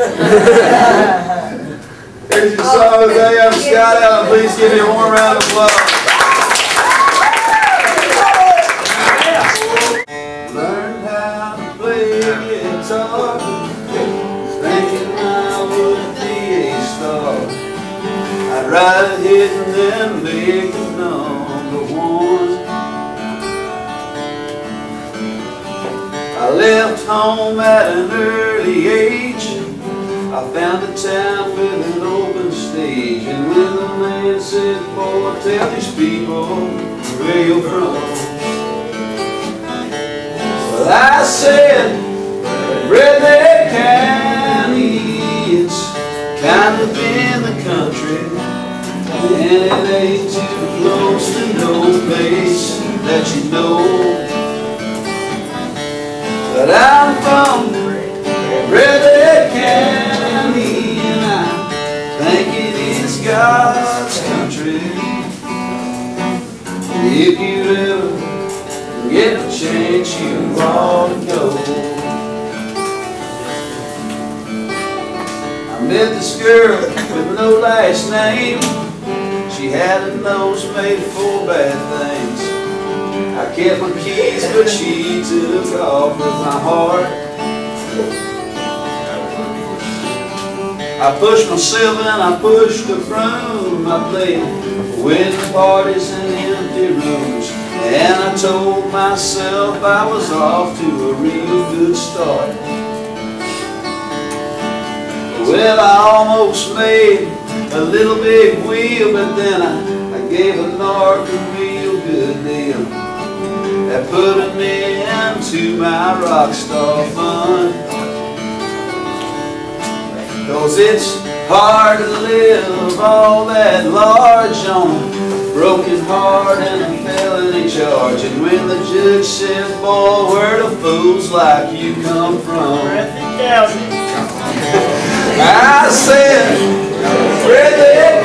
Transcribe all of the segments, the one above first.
Here's your song today. I'm Scott Allen. Please give me a warm round of applause. Learned how to play guitar, thinking I would be a star. I'd hit number one. I left home at an early age. I found a town with an open stage And when the man said, boy, tell these people where you're from. Well, I said, Breathitt County It's kind of in the country And it ain't too close to no place that you know God's country. If you ever get a chance, you ought to go. I met this girl with no last name. She had a nose made for bad things. I kept my keys, but she took off with my heart. I pushed myself and I pushed the broom. I played wedding parties in empty rooms. And I told myself I was off to a real good start. Well, I almost made a little big wheel, but then I, I gave a narc a real good deal. That put an end my rock star fun. Cause it's hard to live all that large on a broken heart and a felony charge. And when the judge said, boy, where do fools like you come from? I said, where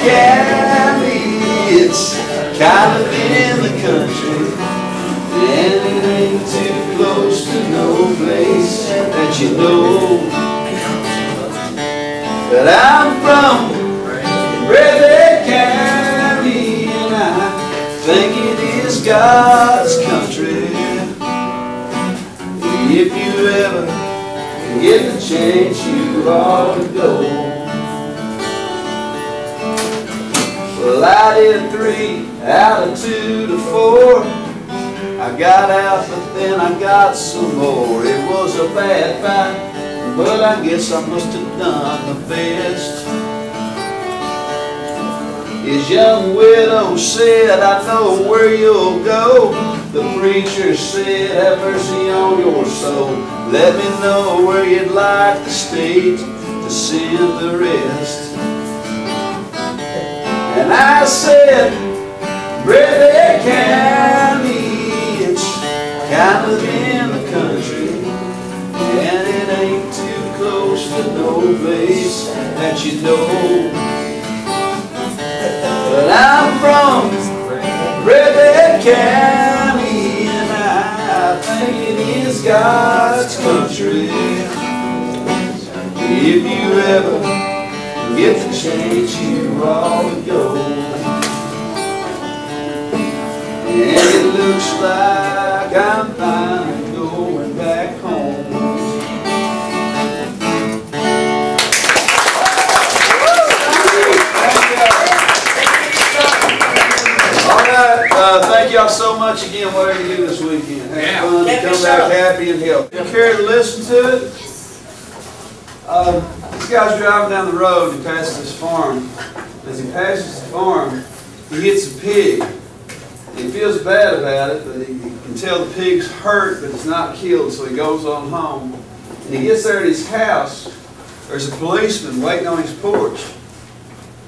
be, it's kind of in the country. And it ain't too close to no place that you know that I'm from Breathitt County and I think it is God's country. If you ever get the chance, you ought to go. Well, I did three out of two to four. I got out, but then I got some more. It was a bad fight. But I guess I must have done the best. His young widow said, I know where you'll go. The preacher said, have mercy on your soul. Let me know where you'd like the state to send the rest. And I said, Breathitt County, it's kind of in to no place that you know. But I'm from Breathitt County and I think it is God's country. If you ever get the chance, you ought to go. And it looks like I'm Uh, thank y'all so much again, whatever you do this weekend. Have yeah. fun and come back happy and healthy. You care to listen to it? Uh, this guy's driving down the road and passes his farm. As he passes the farm, he hits a pig. He feels bad about it, but he, he can tell the pig's hurt, but it's not killed, so he goes on home. And he gets there at his house. There's a policeman waiting on his porch.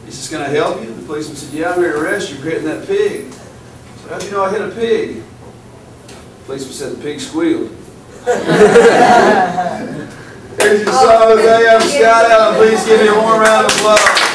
He says, can I help you? The policeman said, yeah, I'm here to arrest you for hitting that pig. How do you know I hit a pig? The policeman said the pig squealed. Here's your song. I'm Scott Allen. Please give me a warm round of applause.